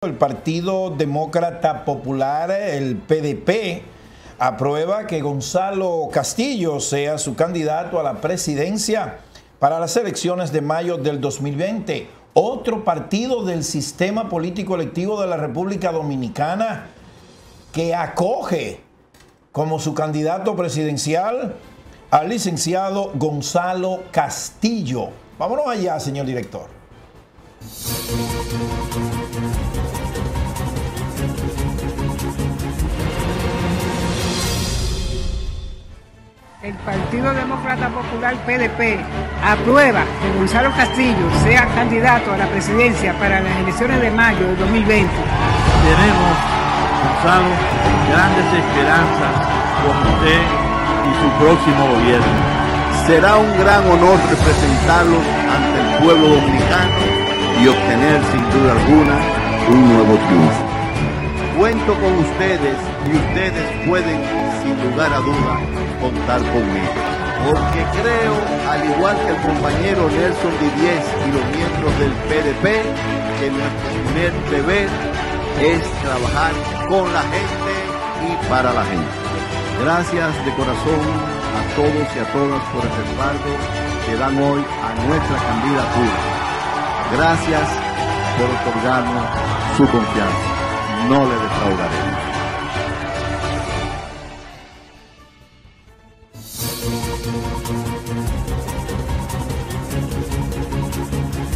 El Partido Demócrata Popular, el PDP, aprueba que Gonzalo Castillo sea su candidato a la presidencia para las elecciones de mayo del 2020. Otro partido del sistema político electivo de la República Dominicana que acoge como su candidato presidencial al licenciado Gonzalo Castillo. Vámonos allá, señor director. El Partido Demócrata Popular PDP aprueba que Gonzalo Castillo sea candidato a la presidencia para las elecciones de mayo de 2020. Tenemos, Gonzalo, grandes esperanzas con usted y su próximo gobierno. Será un gran honor representarlos ante el pueblo dominicano y obtener sin duda alguna un nuevo triunfo. Cuento con ustedes y ustedes pueden, sin lugar a duda, contar conmigo. Porque creo, al igual que el compañero Nelson Didiez y los miembros del PDP, que nuestro primer deber es trabajar con la gente y para la gente. Gracias de corazón a todos y a todas por el respaldo que dan hoy a nuestra candidatura. Gracias por otorgarnos su confianza. No le defraudaremos.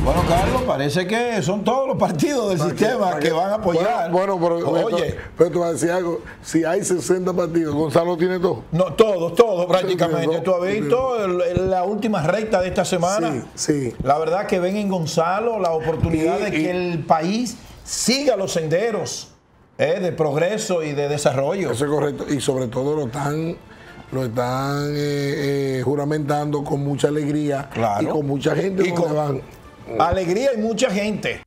Bueno, Carlos, parece que son todos los partidos del sistema que, van a apoyar. Bueno, bueno pero, Oye, pero te voy a decir algo. Si hay 60 partidos, Gonzalo tiene dos. no, todos, todos prácticamente. ¿Tú has visto el- la última recta de esta semana? Sí, sí. La verdad que ven en Gonzalo la oportunidad Y- de y- que el país siga los senderos eh, de progreso y de desarrollo. Eso es correcto. Y sobre todo lo están, lo están eh, eh, juramentando con mucha alegría Claro. y con mucha gente Y con van. Alegría y mucha gente.